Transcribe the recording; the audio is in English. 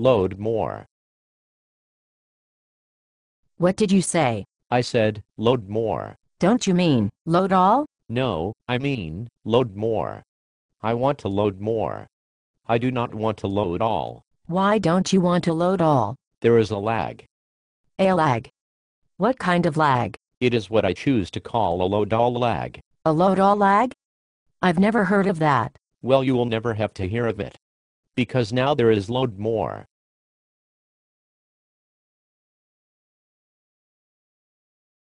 load more. What did you say? I said, load more. Don't you mean, load all? No, I mean, load more. I want to load more. I do not want to load all. Why don't you want to load all? There is a lag. A lag. What kind of lag? It is what I choose to call a load all lag. A load all lag? I've never heard of that. Well, you will never have to hear of it. Because now there is load more.